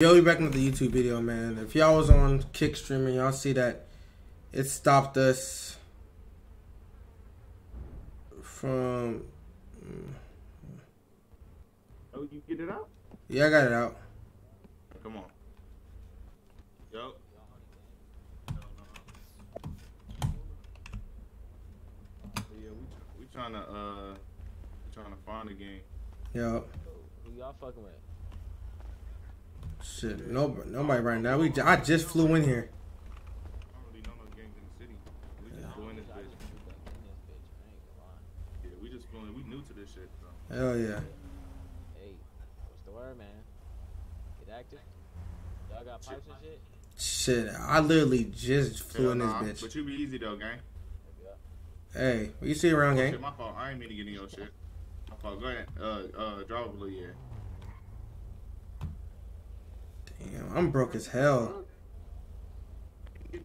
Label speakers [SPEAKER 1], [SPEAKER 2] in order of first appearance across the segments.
[SPEAKER 1] Yo, we back with the YouTube video, man. If y'all was on Kick streaming, y'all see that it stopped us from.
[SPEAKER 2] Oh, you get it out?
[SPEAKER 1] Yeah, I got it out.
[SPEAKER 2] Come on. Yo. Yeah, we, we trying to uh, we trying to find a game.
[SPEAKER 1] Yo,
[SPEAKER 3] Who y'all fucking with?
[SPEAKER 1] Shit, no, nobody right now. We, I just flew in here.
[SPEAKER 2] Shit.
[SPEAKER 1] Hell yeah.
[SPEAKER 3] Hey, what's the word, man? Get active. Y'all got pipes and shit?
[SPEAKER 1] Shit, I literally just flew
[SPEAKER 2] Hell
[SPEAKER 1] in this
[SPEAKER 2] nah,
[SPEAKER 1] bitch.
[SPEAKER 2] But you be easy though, gang.
[SPEAKER 1] Hey, what you see around,
[SPEAKER 2] Shit,
[SPEAKER 1] gang?
[SPEAKER 2] my fault. I ain't mean to get in your shit. My fault. Go ahead. Uh, uh, drive a little, yeah.
[SPEAKER 1] Damn, I'm broke as hell.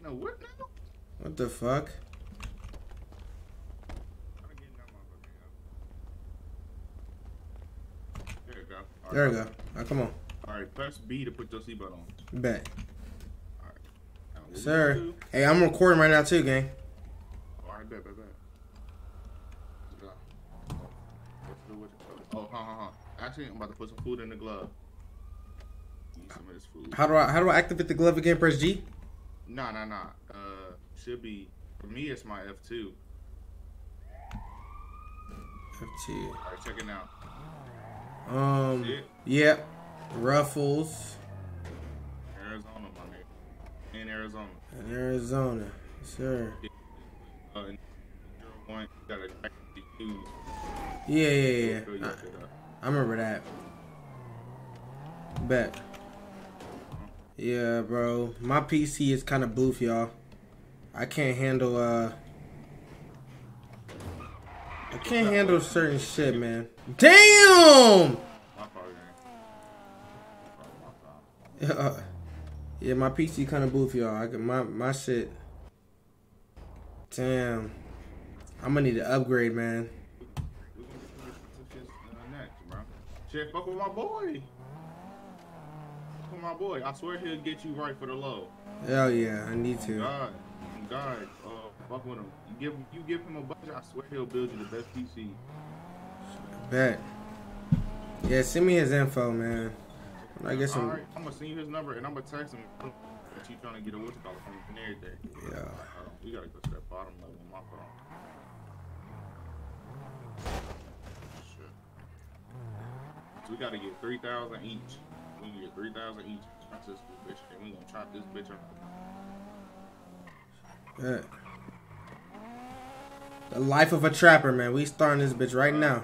[SPEAKER 2] What now?
[SPEAKER 1] What the fuck?
[SPEAKER 2] Tryna get in that motherfucker, yeah. There you go.
[SPEAKER 1] There we go. Now, come on.
[SPEAKER 2] All right, press B to put your seatbelt on.
[SPEAKER 1] Bet.
[SPEAKER 2] What
[SPEAKER 1] Sir. Hey, I'm recording right now, too, gang.
[SPEAKER 2] All right, bet, bet, bet. Let's go. Let's do what Oh, huh, huh, huh. Actually, I'm about to put some food in the glove. Some of this food.
[SPEAKER 1] How do I how do I activate the glove again? Press G.
[SPEAKER 2] No, no, no. Uh, should be for me. It's my F two.
[SPEAKER 1] F2.
[SPEAKER 2] All right, check it out.
[SPEAKER 1] Um. Yep. Ruffles
[SPEAKER 2] Arizona, my nigga. In Arizona.
[SPEAKER 1] in Arizona, sir.
[SPEAKER 2] Uh, in zero one, you gotta.
[SPEAKER 1] Yeah, yeah, yeah. I. I remember that. Bet. Yeah, bro. My PC is kind of boof, y'all. I can't handle uh. I can't handle certain shit, man. Damn.
[SPEAKER 2] Fault.
[SPEAKER 1] yeah, my PC kind of boof, y'all. I got my my shit. Damn. I'm gonna need to upgrade, man.
[SPEAKER 2] Shit, fuck with my boy. My boy. I swear he'll get you right for the low.
[SPEAKER 1] Hell yeah, I need to.
[SPEAKER 2] God, God, uh, fuck with him. You give you give him a budget. I swear he'll build you the best PC.
[SPEAKER 1] Bet. Yeah, send me his info, man. When I get some.
[SPEAKER 2] All right, I'm gonna send you his number and I'm gonna text him that you trying to get a what's call from and everything.
[SPEAKER 1] Yeah.
[SPEAKER 2] On, we gotta go to that bottom level. My phone. Shit. So we gotta get three thousand each. We can get three thousand each. That's this bitch, and we gonna chop this bitch up.
[SPEAKER 1] Bet. The life of a trapper, man. We starting this bitch right now.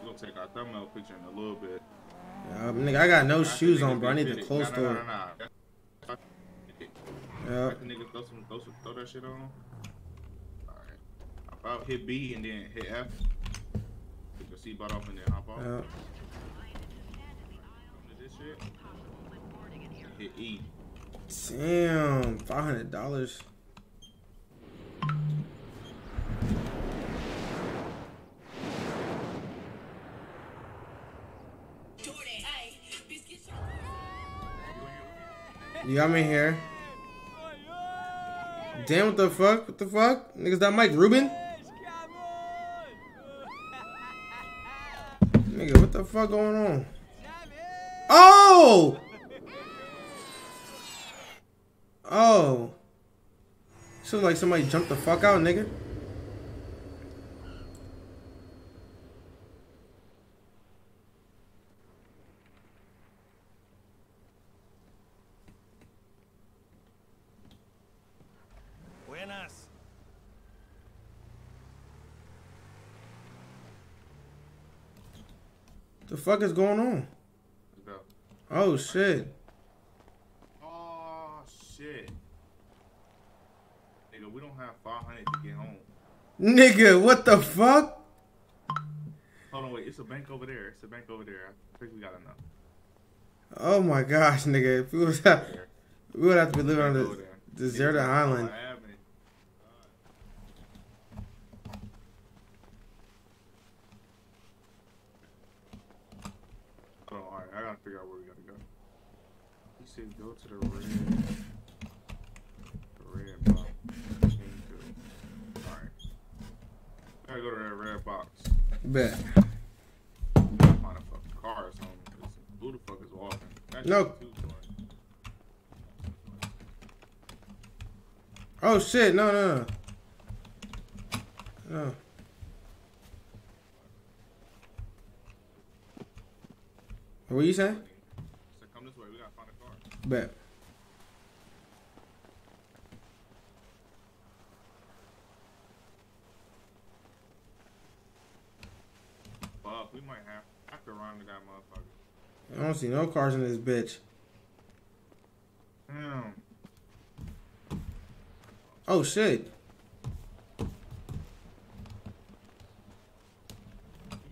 [SPEAKER 2] We gonna take our thumbnail picture in a little bit.
[SPEAKER 1] Yeah, nigga, I got no
[SPEAKER 2] After
[SPEAKER 1] shoes on, bro. I need to
[SPEAKER 2] fitted.
[SPEAKER 1] close
[SPEAKER 2] Nah,
[SPEAKER 1] store.
[SPEAKER 2] nah, nah, nah, nah.
[SPEAKER 1] Yeah.
[SPEAKER 2] The niggas throw, some, throw, some, throw that shit on. Alright. Hop out, hit B and then hit F. Put your seatbelt off and then hop off.
[SPEAKER 1] Yeah.
[SPEAKER 2] Shit. Hit E.
[SPEAKER 1] Damn, five hundred dollars. You got me here. Damn, what the fuck? What the fuck? Niggas that Mike Rubin? Nigga, what the fuck going on? Oh! Oh. So like somebody jumped the fuck out, nigga.
[SPEAKER 4] Buenas.
[SPEAKER 1] The fuck is going on? Oh shit.
[SPEAKER 2] Oh shit. Nigga, we don't have 500 to get home.
[SPEAKER 1] Nigga, what the fuck?
[SPEAKER 2] Hold on, wait. It's a bank over there. It's a bank over there. I think we got enough.
[SPEAKER 1] Oh my gosh, nigga. If we, was we would have to be living on
[SPEAKER 2] Bank over
[SPEAKER 1] the
[SPEAKER 2] there.
[SPEAKER 1] deserted
[SPEAKER 2] Yeah,
[SPEAKER 1] island.
[SPEAKER 2] I have it. Hold on, alright. I gotta figure out where gotta go. He said go to the red. The red box. Alright. Gotta go to that red box.
[SPEAKER 1] Bet.
[SPEAKER 2] Gotta find a fucking car or something. Who the fuck is walking? That
[SPEAKER 1] No.
[SPEAKER 2] shit's.
[SPEAKER 1] Oh shit! No, no, no. No. What you say?
[SPEAKER 2] So come this way. We gotta find a car.
[SPEAKER 1] Bet.
[SPEAKER 2] Fuck, we might have have to run to that motherfucker.
[SPEAKER 1] I don't see no cars in this bitch.
[SPEAKER 2] Damn.
[SPEAKER 1] Oh shit!
[SPEAKER 2] We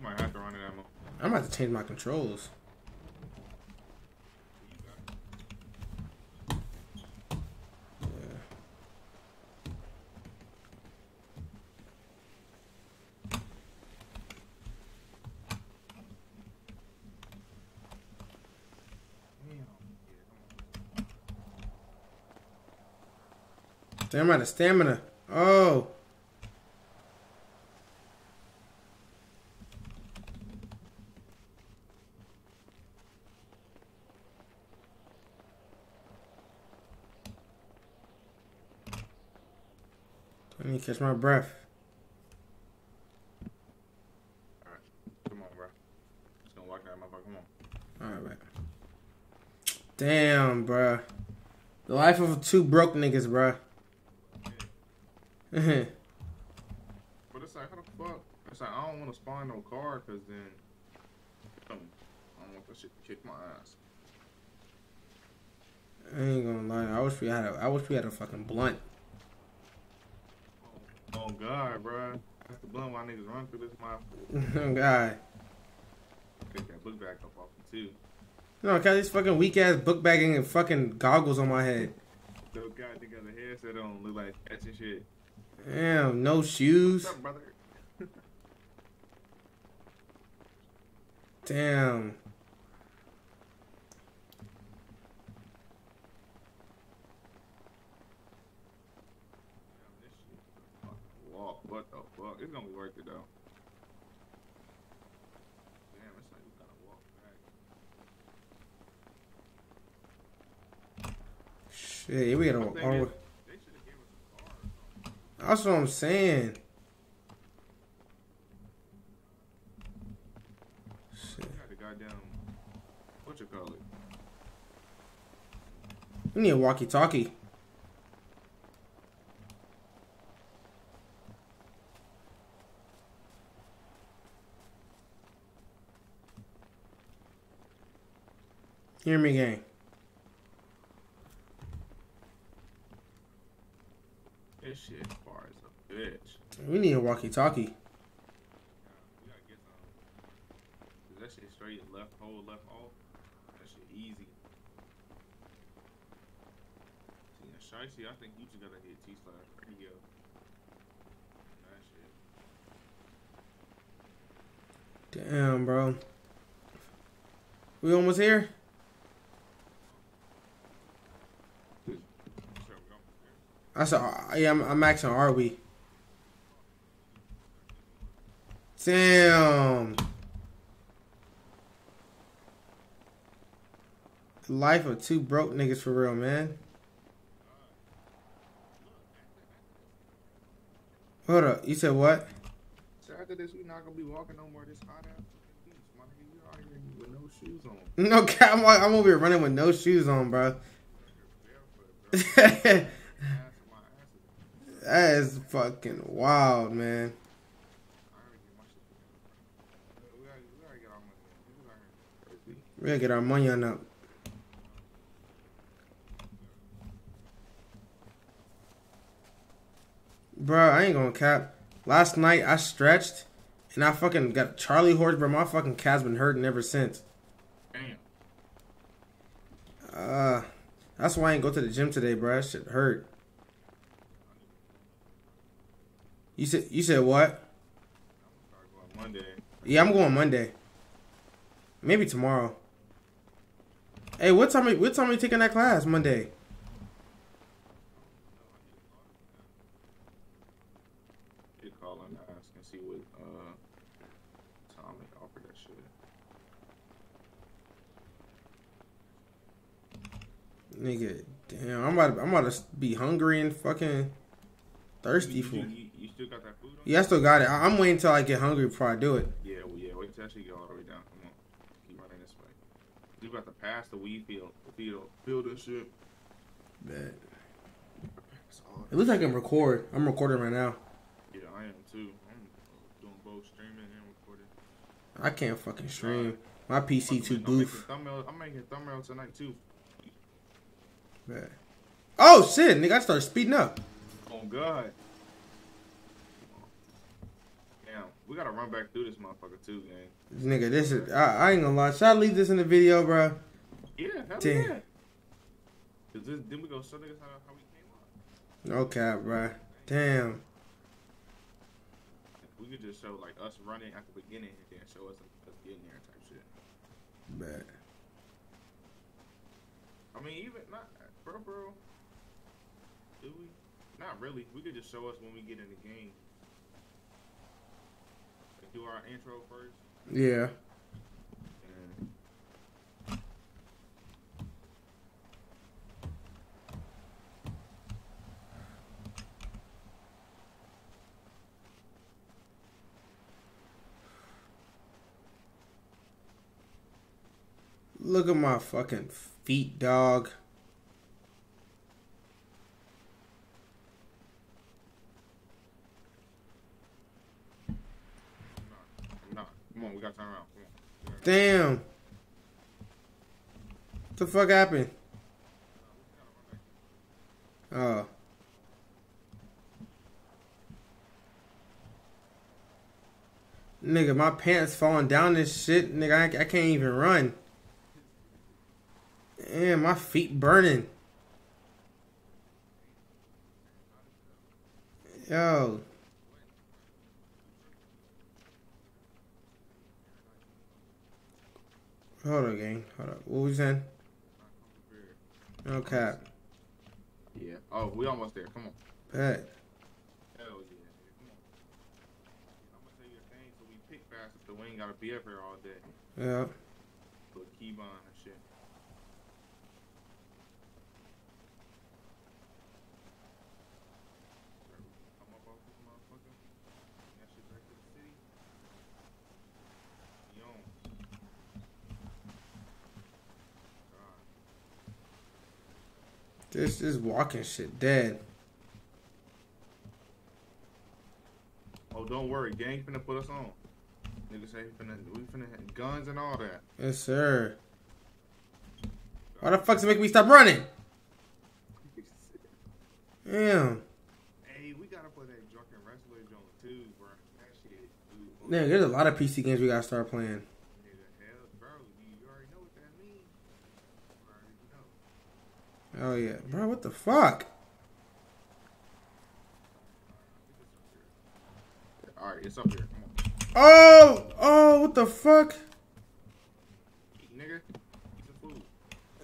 [SPEAKER 2] might have to run to that motherfucker.
[SPEAKER 1] I'm about to change my controls. Yeah. I'm out of stamina. Oh. I need to catch my breath.
[SPEAKER 2] Alright, Come on, bro. Just gonna walk that motherfucker. Come on.
[SPEAKER 1] All right. Damn, bruh. The life of two broke niggas, bruh.
[SPEAKER 2] But it's like, how the fuck? It's like, I don't want to spawn no car because then um, I don't want that shit to kick my ass.
[SPEAKER 1] I ain't gonna lie. I wish we had a. I wish we had a fucking blunt.
[SPEAKER 2] Oh, God, bro. That's the blunt why niggas run through this motherfucker.
[SPEAKER 1] oh God.
[SPEAKER 2] Take that book back up off me, too.
[SPEAKER 1] No, I got these fucking weak ass book bagging and fucking goggles on my head.
[SPEAKER 2] Those guys that got the headset on look like cats and shit.
[SPEAKER 1] Damn, no shoes.
[SPEAKER 2] Up, brother?
[SPEAKER 1] Damn.
[SPEAKER 2] Damn, this shit is a fucking walk. What the fuck? It's gonna be worth it, though. Damn, it's like we gotta walk back.
[SPEAKER 1] Shit, we gotta.
[SPEAKER 2] My thing
[SPEAKER 1] Oh,
[SPEAKER 2] is, they should have gave us a car or something.
[SPEAKER 1] That's what I'm saying. Shit.
[SPEAKER 2] We got the goddamn what you call it?
[SPEAKER 1] We need a walkie-talkie. Hear me, gang.
[SPEAKER 2] This shit far as a bitch.
[SPEAKER 1] We need a walkie-talkie.
[SPEAKER 2] Yeah, we gotta get some. Cause that shit straight left hold left off. That shit easy. See, Shicey, I think you just gotta hit T slash radio. That shit.
[SPEAKER 1] Damn, bro. We almost here?
[SPEAKER 2] Sure, we go.
[SPEAKER 1] I said, yeah, I'm, I'm asking, are we? Damn. Life of two broke niggas for real, man. Hold up. You said what?
[SPEAKER 2] So after this, we not gonna be walking no more this hot ass beach, my nigga. You out here with no shoes on.
[SPEAKER 1] No, cap, I'm, I'm over here running with no shoes on, bro. That
[SPEAKER 2] Ass in my ass is-
[SPEAKER 1] is fucking wild, man.
[SPEAKER 2] I gotta get my shit together. We gotta, we gotta get our money. in. We
[SPEAKER 1] We gotta get our money on up. Bro, I ain't gonna cap. Last night I stretched and I fucking got Charlie horse, bro. My fucking cat's been hurting ever since.
[SPEAKER 2] Damn.
[SPEAKER 1] Uh, that's why I ain't go to the gym today, bro. That shit hurt. You said you said what?
[SPEAKER 2] Monday.
[SPEAKER 1] Yeah, I'm going Monday. Maybe tomorrow. Hey, what time? are- What time are you taking that class Monday?
[SPEAKER 2] You call and ask and see what uh time that shit.
[SPEAKER 1] Nigga, damn, I'm about to, I'm about to be hungry and fucking thirsty for.
[SPEAKER 2] you, you, you still got that food on?
[SPEAKER 1] Yeah, I still got it. I, I'm waiting till I get hungry before I do it.
[SPEAKER 2] Yeah, well, yeah. Wait till shit get all the way down. Come on, keep running this way. You got to pass the weed field, field, field and shit.
[SPEAKER 1] Bet. It looks like I'm record. I'm recording right now.
[SPEAKER 2] Yeah, I am too. I'm uh, doing both streaming and recording.
[SPEAKER 1] I can't fucking stream. My PC too
[SPEAKER 2] I'm making
[SPEAKER 1] boof.
[SPEAKER 2] thumbnail. I'm making thumbnail tonight too.
[SPEAKER 1] Bet. Oh shit, nigga! I started speeding up.
[SPEAKER 2] Oh God. Damn, we gotta run back through this motherfucker too, gang.
[SPEAKER 1] Nigga, this is. I, I ain't gonna lie. Should I leave this in the video, bro?
[SPEAKER 2] Yeah, hell
[SPEAKER 1] Damn.
[SPEAKER 2] yeah. Cause this, then we go show niggas how, how we came up.
[SPEAKER 1] No cap, bro. Damn.
[SPEAKER 2] We could just show like us running at the beginning and then show us us getting there type shit.
[SPEAKER 1] Bet.
[SPEAKER 2] I mean, even not bro, bro. Do we? Not really. We could just show us when we get in the game. Do our intro first.
[SPEAKER 1] Yeah. Look at my fucking feet, dog.
[SPEAKER 2] I'm not. Come on, we gotta turn around. Come on.
[SPEAKER 1] Damn. What the fuck happened? Oh. Nigga, my pants falling down this shit. Nigga, I, I can't even run. Damn, my feet burning. Yo. Hold on, gang. Hold up. What was saying? No cap.
[SPEAKER 2] Yeah. Oh, we almost there. Come on.
[SPEAKER 1] Bet.
[SPEAKER 2] Hell yeah. Come on. I'm gonna tell you a thing so we pick fast we ain't gotta be up here all day.
[SPEAKER 1] Yeah.
[SPEAKER 2] But keep and shit. Come up off this motherfucker. That shit back to the city. Yo. God.
[SPEAKER 1] This is walking shit dead.
[SPEAKER 2] Oh, don't worry, gang finna put us on. Niggas say he finna, we finna have guns and all that.
[SPEAKER 1] Yes, sir. Why the fuck's it making me stop running? Damn.
[SPEAKER 2] hey, we gotta play that drunken wrestler joint too, bro. That shit. Ooh,
[SPEAKER 1] Nigga, there's a lot of PC games we gotta start playing.
[SPEAKER 2] Nigga, hell, bro, you, you already know what that means. You already know.
[SPEAKER 1] Oh yeah, bro. What the fuck?
[SPEAKER 2] All right, it's up here. Come on,
[SPEAKER 1] Oh, oh, what the fuck?
[SPEAKER 2] Nigga. Eat some food.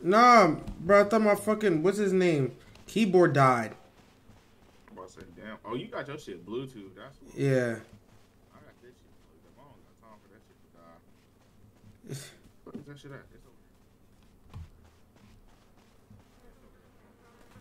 [SPEAKER 1] Nah, bro. I thought my fucking what's his name keyboard died.
[SPEAKER 2] To say, damn. Oh, you got your shit Bluetooth. That's what.
[SPEAKER 1] Yeah.
[SPEAKER 2] I got this shit plugged up. I don't got time for that shit to die. What is that shit at? It's over here.
[SPEAKER 1] Bet.
[SPEAKER 2] Oh, nigga. Oh. What is that? It's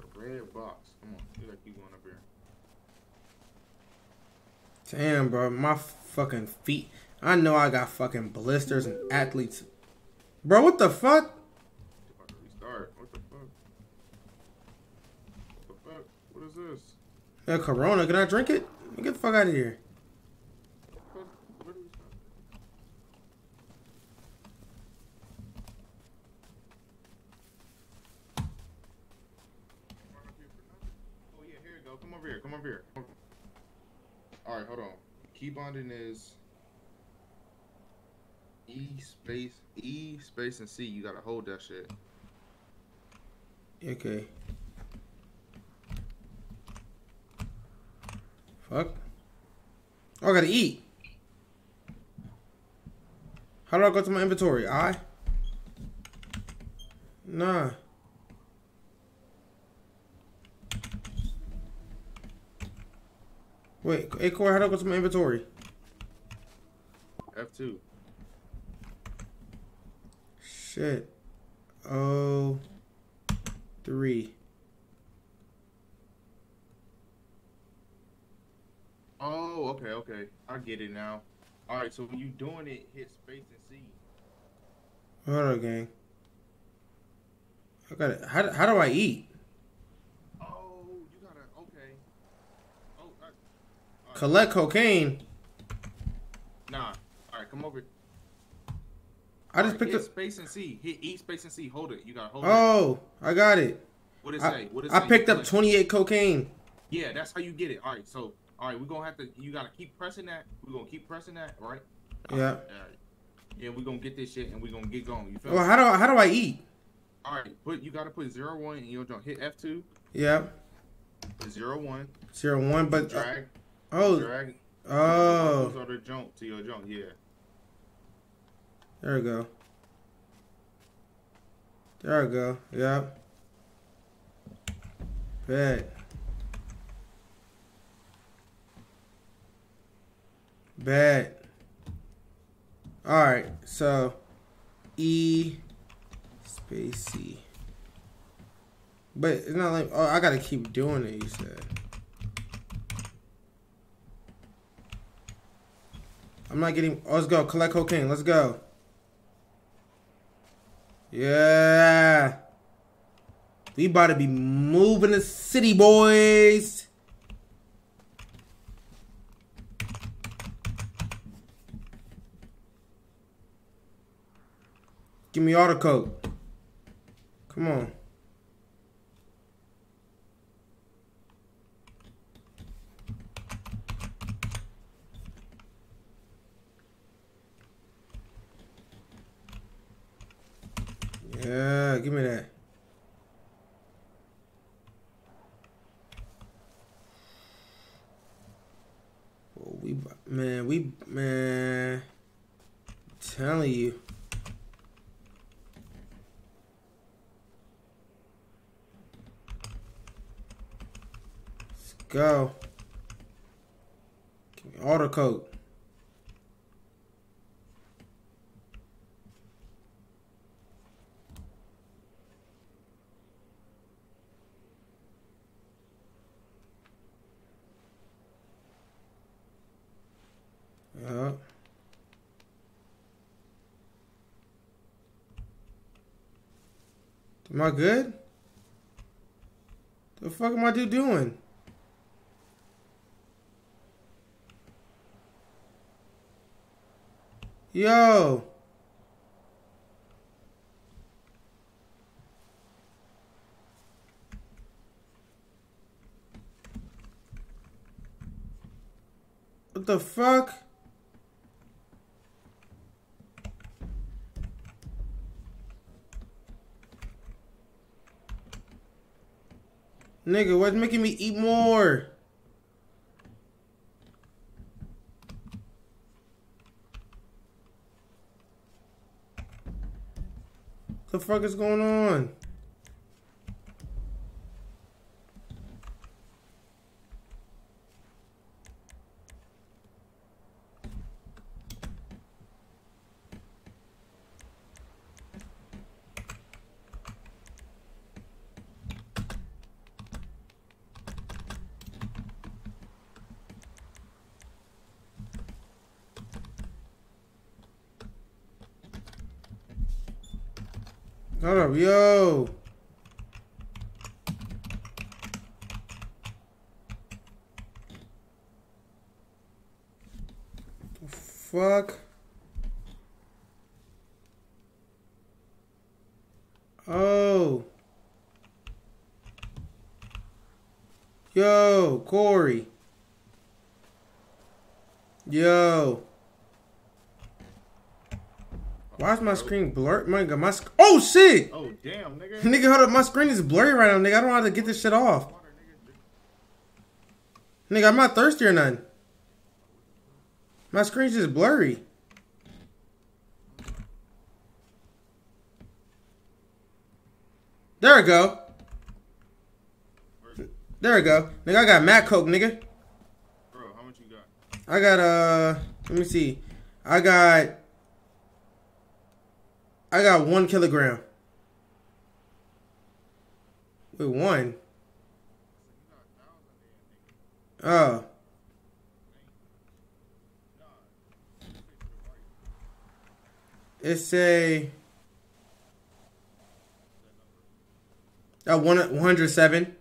[SPEAKER 2] a red box. Come on, you gotta going up here.
[SPEAKER 1] Damn, bro. My fucking feet. I know I got fucking blisters and athletes. Bro, what the fuck?
[SPEAKER 2] Restart. What the fuck? What the fuck? What is this?
[SPEAKER 1] Yeah, Corona. Can I drink it? Get the fuck out of here.
[SPEAKER 2] What? Where do we start? Run up here for nothing? Oh yeah, here you go. Come over here. Come over here. All right, hold on. Key binding is E space E space and C. You gotta hold that shit.
[SPEAKER 1] Okay. Fuck. Oh, I gotta eat. How do I go to my inventory? I? Nah. Wait, hey Corey, how do I go to my inventory?
[SPEAKER 2] F two.
[SPEAKER 1] Shit. Oh, three.
[SPEAKER 2] Oh, okay, okay. I get it now. All right, so when you doing it, hit space and C.
[SPEAKER 1] Hold on, gang. I got it. How, how do I eat?
[SPEAKER 2] Oh, you gotta okay. Oh, all right. All right.
[SPEAKER 1] Collect cocaine.
[SPEAKER 2] Nah. All right, come over.
[SPEAKER 1] I just picked up.
[SPEAKER 2] space and C. Hit E space and C. Hold it. You gotta hold it.
[SPEAKER 1] Oh, I got it.
[SPEAKER 2] What it
[SPEAKER 1] I,
[SPEAKER 2] say? What it
[SPEAKER 1] I picked up 28 cocaine.
[SPEAKER 2] Yeah, that's how you get it. All right, so all right, we're gonna have to. You gotta keep pressing that. We're gonna keep pressing that, right?
[SPEAKER 1] Yeah.
[SPEAKER 2] Right. Yeah, we're gonna get this shit and we're gonna get going. You feel
[SPEAKER 1] Well,
[SPEAKER 2] me?
[SPEAKER 1] how do I, how do I eat?
[SPEAKER 2] All right, put you gotta put zero one in your jump. Hit F two.
[SPEAKER 1] Yeah,
[SPEAKER 2] Put zero one.
[SPEAKER 1] zero one. But uh,
[SPEAKER 2] Drag.
[SPEAKER 1] oh,
[SPEAKER 2] drag.
[SPEAKER 1] oh,
[SPEAKER 2] Those are the jump to your jump. Yeah.
[SPEAKER 1] There we go. There we go. Yep. Bet. Bet. All right. So, E space C. But it's not like oh I gotta keep doing it. You said. I'm not getting. Oh, let's go. Collect cocaine. Let's go. Yeah. We about to be moving the city, boys. Give me all the coke. Come on. Yeah, give me that. Well, we man, we man, telling you. Let's go. Give me all the coke. Yeah. Am I good? The fuck am I do doing? Yo. What the fuck? Nigga, what's making me eat more? The fuck is going on? Up, yo. The fuck? Oh. Yo, Corey. Why is my screen blurred? My God, my sc- oh shit!
[SPEAKER 2] Oh damn, nigga.
[SPEAKER 1] Nigga, hold up, my screen is blurry right now, nigga. I don't know how to get this shit off.
[SPEAKER 2] Nigga.
[SPEAKER 1] Nigga, I'm not thirsty or nothing. My screen's just blurry. There we go. There we go. Nigga, I got Mac Coke, nigga.
[SPEAKER 2] Bro, how much you got?
[SPEAKER 1] I got uh let me see. I got I got one kilogram. Wait, one? Oh. It's a uh, one 107.
[SPEAKER 2] One and.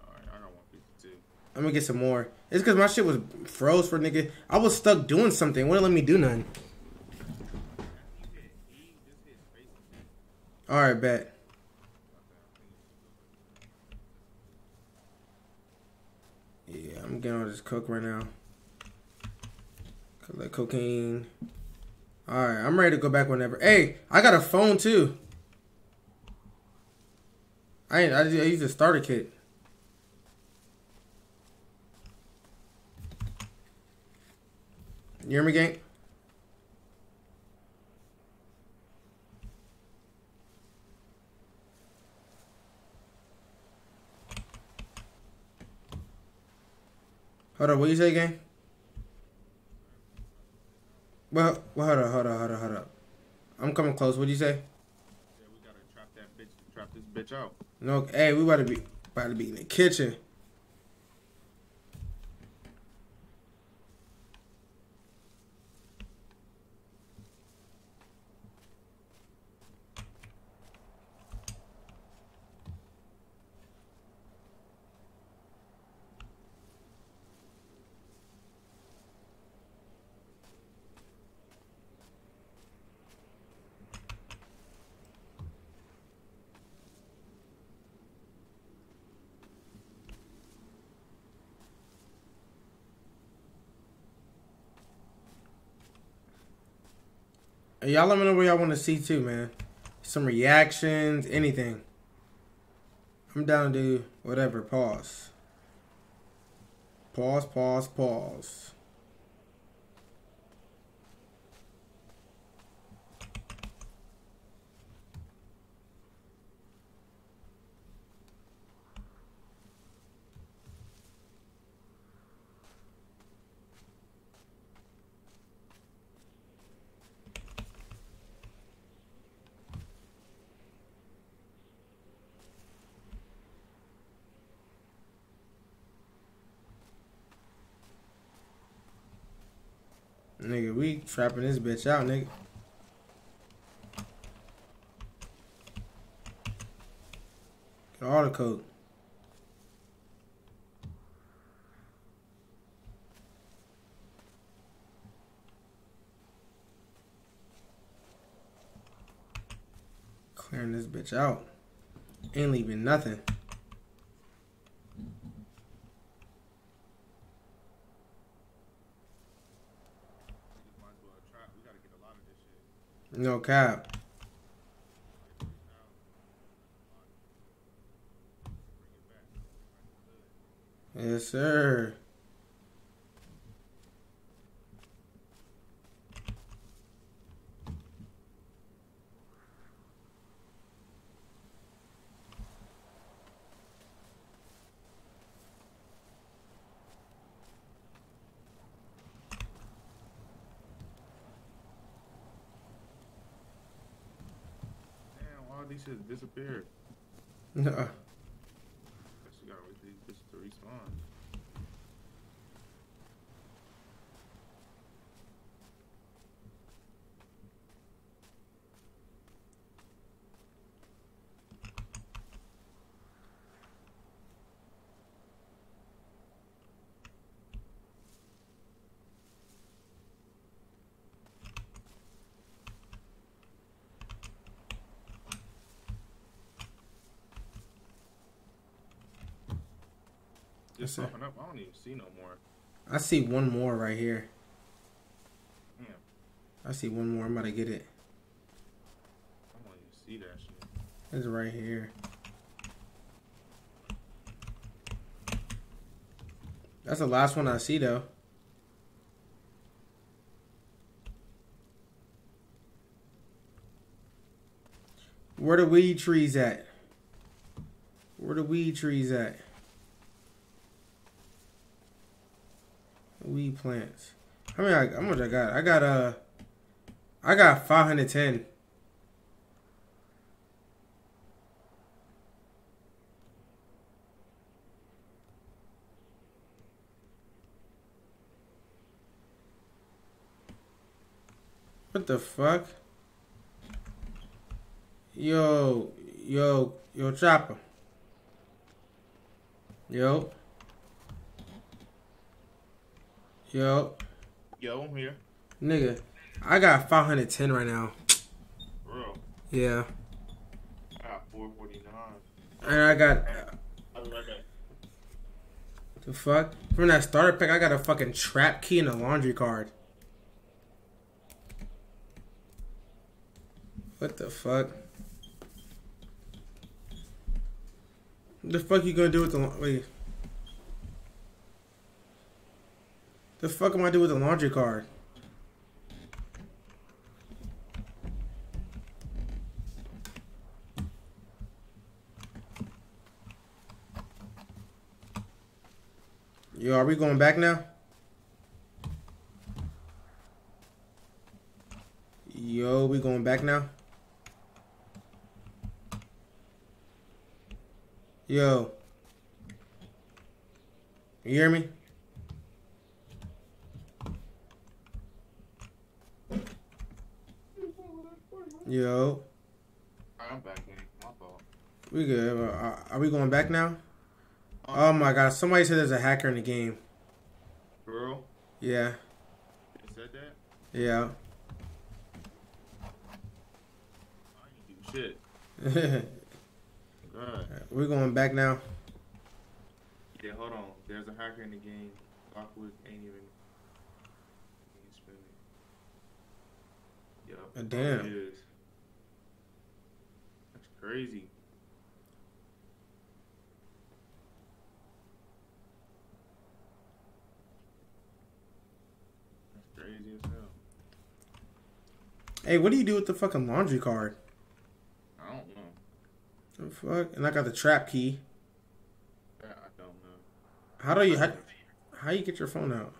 [SPEAKER 2] Alright, I got one fifty two.
[SPEAKER 1] I'm gonna get some more. It's because my shit was froze for nigga. I was stuck doing something. Wouldn't let me do nothing. All right, bet. Yeah, I'm getting all this coke right now. Collect cocaine. All right, I'm ready to go back whenever. Hey, I got a phone too. I I, I used a starter kit. You hear me, gang? Hold on, what you say, gang? Well, well, hold on, hold on, hold on, hold on. I'm coming close. What'd you say?
[SPEAKER 2] Yeah, we gotta trap that bitch trap this bitch out.
[SPEAKER 1] No, hey, we about to be about to be in the kitchen. Hey, y'all let me know what y'all want to see too, man. Some reactions, anything. I'm down to do whatever. Pause. Pause, pause, pause. Nigga, we trapping this bitch out, nigga. Get all the coke. Clearing this bitch out. Ain't leaving nothing.
[SPEAKER 2] Niggas might as well trap. We gotta get a lot of this shit.
[SPEAKER 1] No cap. Yes, sir.
[SPEAKER 2] These shit disappeared.
[SPEAKER 1] No.
[SPEAKER 2] Guess you gotta wait for to respawn. Just popping up. I don't even see no more.
[SPEAKER 1] I see one more right here.
[SPEAKER 2] Damn.
[SPEAKER 1] I see one more. I'm about to get it.
[SPEAKER 2] I don't even see that shit.
[SPEAKER 1] It's right here. That's the last one I see though. Where the weed trees at? Where the weed trees at? Weed plants. How many? I, how much I got? I got uh, I got five hundred ten. What the fuck? Yo, yo, yo, chopper. Yo. Yo.
[SPEAKER 2] Yo, I'm here.
[SPEAKER 1] Nigga, I got 510 right now.
[SPEAKER 2] Bro,
[SPEAKER 1] Yeah.
[SPEAKER 2] I got 449.
[SPEAKER 1] And I got,
[SPEAKER 2] I'll be right back.
[SPEAKER 1] the fuck? From that starter pack, I got a fucking trap key and a laundry card. What the fuck? What the fuck you gonna do with the, wait. The fuck am I doing with the laundry card? Yo, are we going back now? Yo, we going back now? Yo. You hear me? Yo.
[SPEAKER 2] I'm back in. My fault.
[SPEAKER 1] We good. Uh, Are are we going back now? Oh my god, somebody said there's a hacker in the game.
[SPEAKER 2] Bro,
[SPEAKER 1] Yeah.
[SPEAKER 2] you said that?
[SPEAKER 1] Yeah.
[SPEAKER 2] I ain't do shit.
[SPEAKER 1] We're going back now.
[SPEAKER 2] Yeah, hold on. There's a hacker in the game. Lockwood ain't even. Ain't spinning. Yup.
[SPEAKER 1] Uh, damn.
[SPEAKER 2] It is. That's crazy. That's crazy as hell.
[SPEAKER 1] Hey, what do you do with the fucking laundry card?
[SPEAKER 2] I don't know.
[SPEAKER 1] The fuck? And I got the trap key.
[SPEAKER 2] I don't know.
[SPEAKER 1] How do you how, how you get your phone out?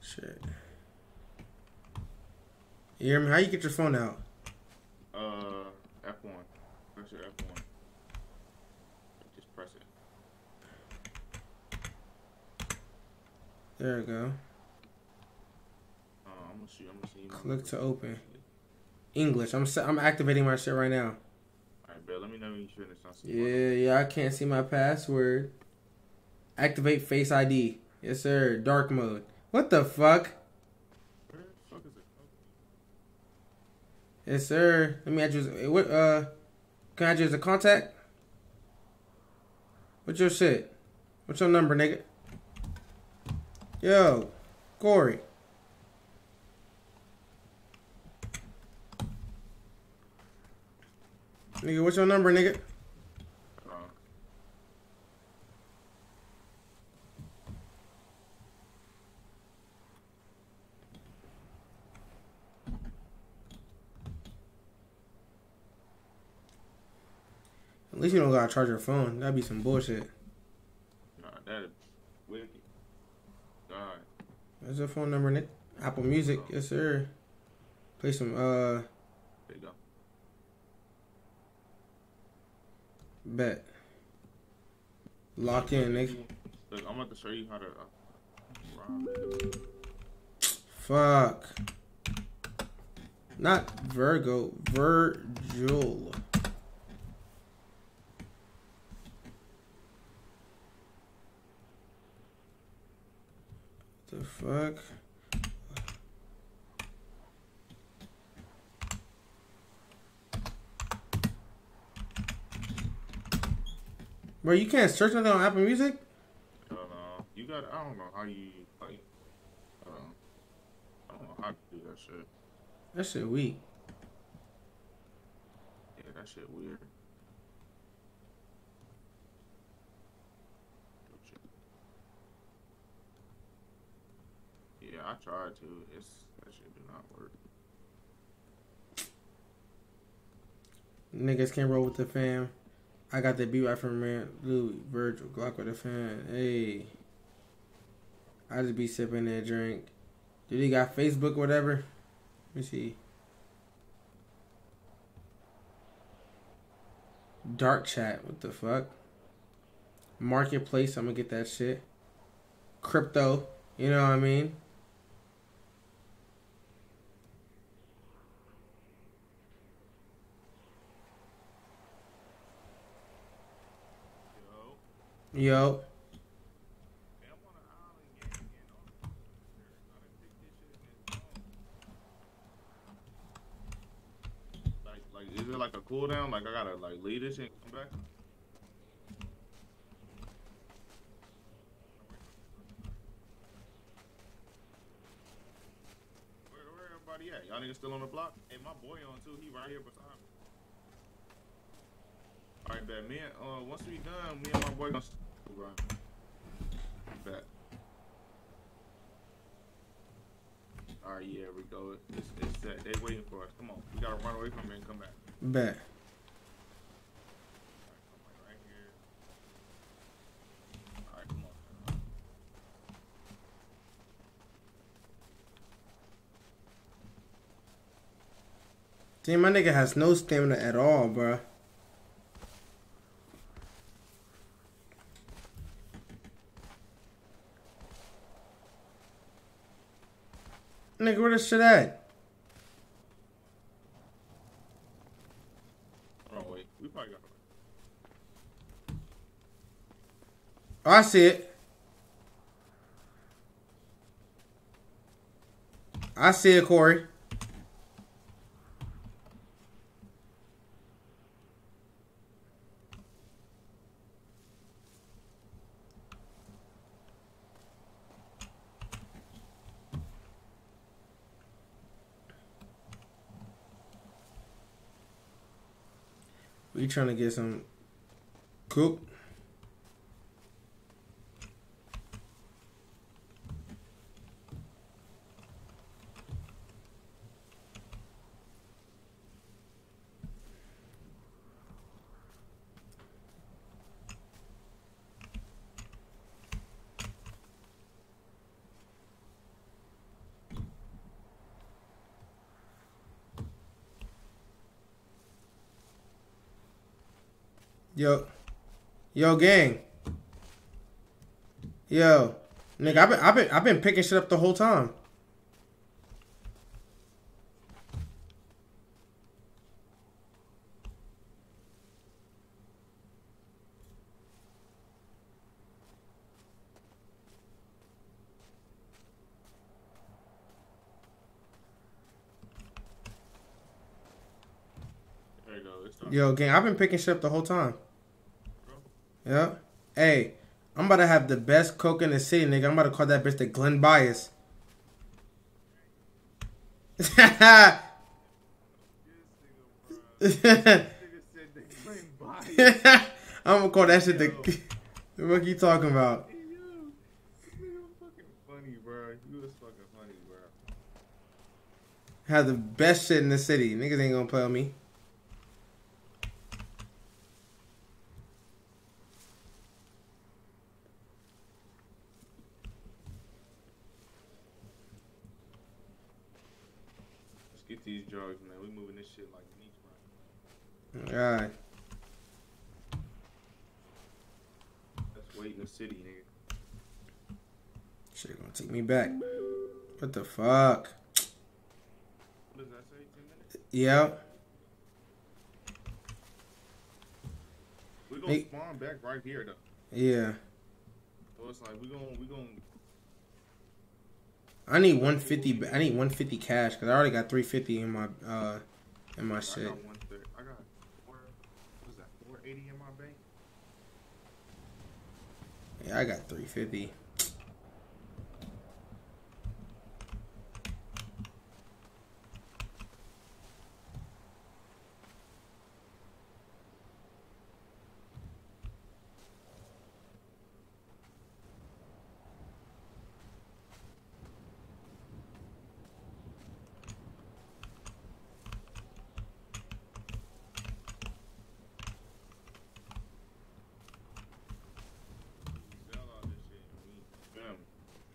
[SPEAKER 1] Shit. You hear me? How you get your phone out?
[SPEAKER 2] Uh, F1. Press your F1. Just press it.
[SPEAKER 1] There we go.
[SPEAKER 2] Uh, I'm gonna see. I'm gonna see.
[SPEAKER 1] Click to open. English. I'm I'm activating my shit right now.
[SPEAKER 2] Alright, bro. Let me know when you finish.
[SPEAKER 1] Yeah, yeah. I can't see my password. Activate Face ID. Yes, sir. Dark mode. What the fuck?
[SPEAKER 2] Where the fuck is it?
[SPEAKER 1] Yes, sir. Let me add you. As, what? Uh, can I add you as a contact? What's your shit? What's your number, nigga? Yo, Corey. Nigga, what's your number, nigga?
[SPEAKER 2] Uh,
[SPEAKER 1] At least you don't gotta charge your phone. That'd be some bullshit.
[SPEAKER 2] nah, that is wicked. God.
[SPEAKER 1] What's your phone number, Nick? Apple Music, yes, sir. Play some, uh,
[SPEAKER 2] There you go.
[SPEAKER 1] bet. Lock in, nigga.
[SPEAKER 2] Look, I'm about to show you how to. Uh.
[SPEAKER 1] Fuck. Not Virgo, Virgil. The fuck? Bro, you can't search nothing on Apple Music?
[SPEAKER 2] Hell no. You got. I don't know how you like. Um, I don't know how to do that shit.
[SPEAKER 1] That shit weak.
[SPEAKER 2] Yeah, that shit weird. Yeah, I tried to. It's that shit do not work.
[SPEAKER 1] Niggas can't roll with the fam. I got the beat right from man Louis Virgil Glock with the fan. Hey, I just be sipping that drink. Dude, he got Facebook, whatever. Let me see. Dark chat. What the fuck? Marketplace. I'm gonna get that shit. Crypto. You know what I mean?
[SPEAKER 2] Yo.
[SPEAKER 1] Yo.
[SPEAKER 2] Man, I'm on an island game again. I done picked this shit in this phone. Like, like, is it like a cooldown? Like, I gotta like leave this shit and come back? Where, where everybody at? Y'all niggas still on the block? Hey, my boy on too. He right here beside me. All right, bet. Me and uh, once we done, me and my boy gonna bro. Bet. All right, yeah, we go. It's, it's set. They waiting for us. Come on, we gotta run away from it and come back.
[SPEAKER 1] Bet.
[SPEAKER 2] All right, right here. All right, come on.
[SPEAKER 1] Damn, my nigga has no stamina at all, bruh. Nigga, where this shit at?
[SPEAKER 2] Oh wait, we probably got.
[SPEAKER 1] Oh, I see it. I see it, Corey. Trying to get some cook. Yo, yo, gang. Yo, nigga, I've been, I've been, I've been picking shit up the whole time.
[SPEAKER 2] There you go.
[SPEAKER 1] Yo, gang, I've been picking shit up the whole time. Yeah. Hey, I'm about to have the best coke in the city, nigga. I'm about to call that bitch the Len Bias. I'm gonna call that shit the. The fuck you talking about?
[SPEAKER 2] You, you fucking funny, bro. You was fucking funny, bro.
[SPEAKER 1] Have the best shit in the city. Niggas ain't gonna play with me.
[SPEAKER 2] Let's get these drugs, man. We moving this shit like neat, bro.
[SPEAKER 1] Alright.
[SPEAKER 2] Let's wait in the city, nigga.
[SPEAKER 1] Shit gonna take me back. What the fuck?
[SPEAKER 2] What does that say? Ten minutes?
[SPEAKER 1] Yeah.
[SPEAKER 2] We gonna
[SPEAKER 1] Hey.
[SPEAKER 2] spawn back right here though.
[SPEAKER 1] Yeah.
[SPEAKER 2] So it's like we gonna we gonna
[SPEAKER 1] I need 150. I need 150 cash because I already got 350 in my uh in my
[SPEAKER 2] I
[SPEAKER 1] shit.
[SPEAKER 2] got one third. I got four. That? Four eighty in my bank.
[SPEAKER 1] Yeah, I got 350.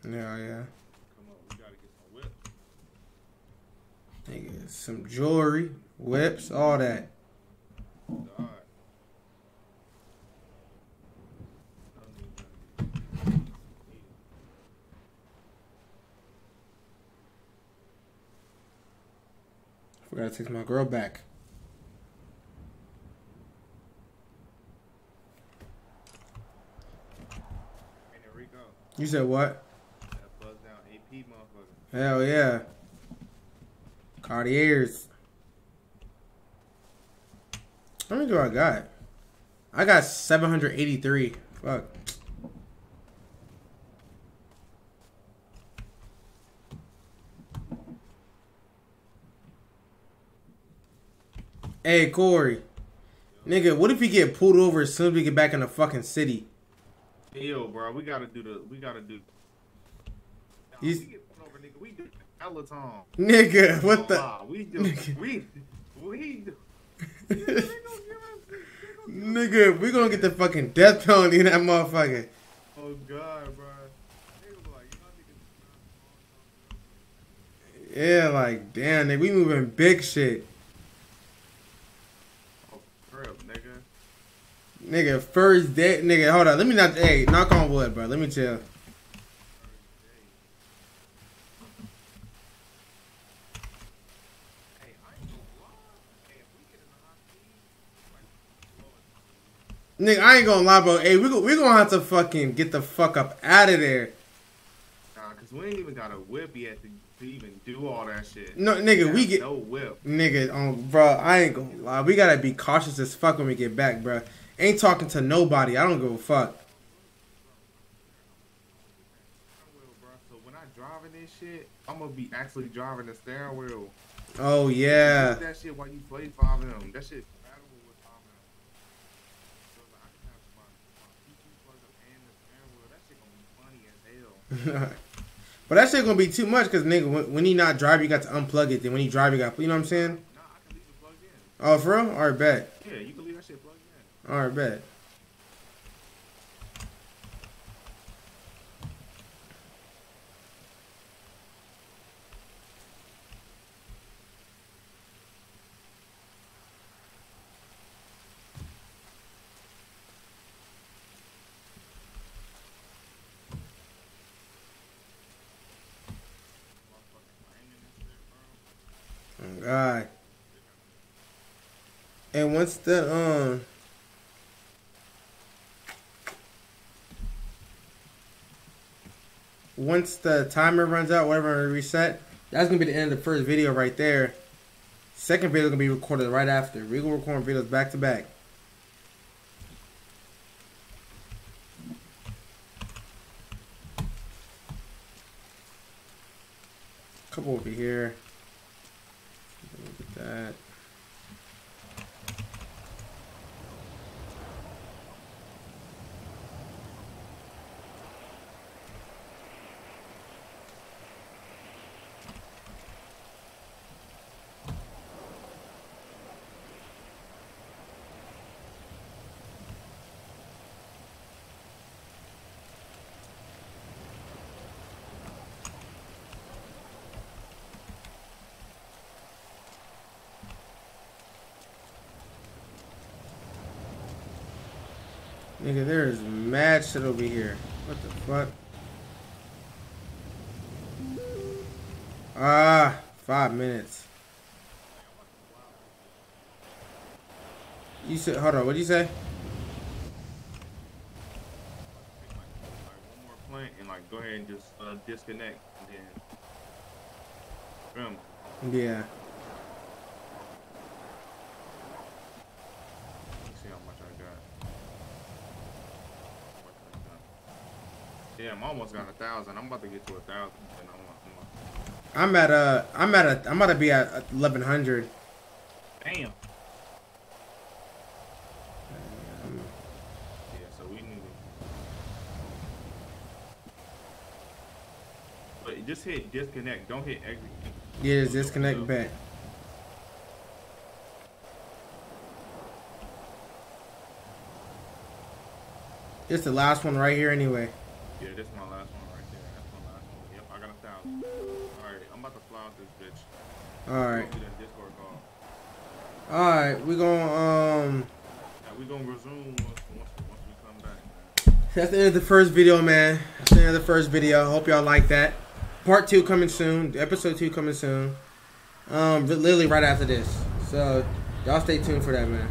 [SPEAKER 1] Yeah, yeah.
[SPEAKER 2] Come on, we gotta get some whips.
[SPEAKER 1] Nigga, some jewelry, whips, all that.
[SPEAKER 2] Need none.
[SPEAKER 1] Forgot to take my girl back. You said what?
[SPEAKER 2] that down AP motherfucker.
[SPEAKER 1] Hell yeah. Cartiers. How many do I got? I got 783. Fuck. Hey, Corey. Nigga, what if we get pulled over as soon as we get back in the fucking city?
[SPEAKER 2] Yo, bro, we gotta do the. We gotta do. Nah, we get pulled over, nigga. We do time.
[SPEAKER 1] Nigga, what the?
[SPEAKER 2] We do. we we do.
[SPEAKER 1] Nigga, we gonna get the fucking death penalty in that motherfucker.
[SPEAKER 2] Oh God, bro. They gonna be like, you know, niggas.
[SPEAKER 1] Yeah, like, damn, nigga, we moving big shit.
[SPEAKER 2] Oh, crap, nigga.
[SPEAKER 1] Nigga, first day, nigga, hold on. Let me not, hey, knock on wood, bro. Let me chill.
[SPEAKER 2] Hey, I ain't gonna lie. Hey, if we get in the hot seat, like, blow it.
[SPEAKER 1] Nigga, I ain't gonna lie, bro. Hey, we go, we gonna have to fucking get the fuck up out of there.
[SPEAKER 2] Nah, cause we ain't even got a whip yet to, to even do all that shit.
[SPEAKER 1] No, nigga, we
[SPEAKER 2] have
[SPEAKER 1] get,
[SPEAKER 2] no whip.
[SPEAKER 1] nigga, um, bro, I ain't gonna lie. We gotta be cautious as fuck when we get back, bro. Ain't talking to nobody. I don't give a fuck.
[SPEAKER 2] Wheel, bro. So when I driving this shit, I'm gonna be actually driving the steering wheel.
[SPEAKER 1] Oh, yeah.
[SPEAKER 2] that shit while you play five of them. That shit compatible with five of them. So like, I can have my, my PC plugged up and the steering wheel. That shit gonna be funny as hell.
[SPEAKER 1] but that shit gonna be too much, cause nigga, when, when he not drive, you got to unplug it. Then when he drive, you got, you know what I'm saying?
[SPEAKER 2] Nah, I can leave it plugged in.
[SPEAKER 1] Oh, for real? All right, bet.
[SPEAKER 2] Yeah, you can leave that shit plugged in.
[SPEAKER 1] All right, bet.
[SPEAKER 2] Motherfucking flaming and shit, bro.
[SPEAKER 1] Oh, God. And once the um once the timer runs out, whatever reset, that's gonna be the end of the first video right there. Second video gonna be recorded right after. We're gonna record videos back to back. Couple over here. Look at that. Nigga, there is mad shit over here. What the fuck? Ah, five minutes. You said, hold on, what'd you say?
[SPEAKER 2] Take like, like one more and like go ahead and just uh, disconnect and then.
[SPEAKER 1] Yeah.
[SPEAKER 2] Let's see how much I got. How much I got. Yeah, I'm almost got a thousand. I'm about to get to a thousand. I'm, I'm,
[SPEAKER 1] I'm at uh, I'm at a, I'm about to be at eleven hundred.
[SPEAKER 2] damn. Yeah, so we need to. But just hit disconnect. Don't hit exit.
[SPEAKER 1] Yeah, just disconnect back. It's the last one right here anyway.
[SPEAKER 2] Yeah, this is my last one right there. That's my last house. Alright, I'm about to fly out this bitch.
[SPEAKER 1] All right.
[SPEAKER 2] Get that Discord call.
[SPEAKER 1] All right. We gonna um.
[SPEAKER 2] Yeah, we gonna resume once, once, once we come back.
[SPEAKER 1] That's the end of the first video, man. That's the end of the first video. Hope y'all like that. Part two coming soon. Episode two coming soon. Um, literally right after this. So y'all stay tuned for that, man.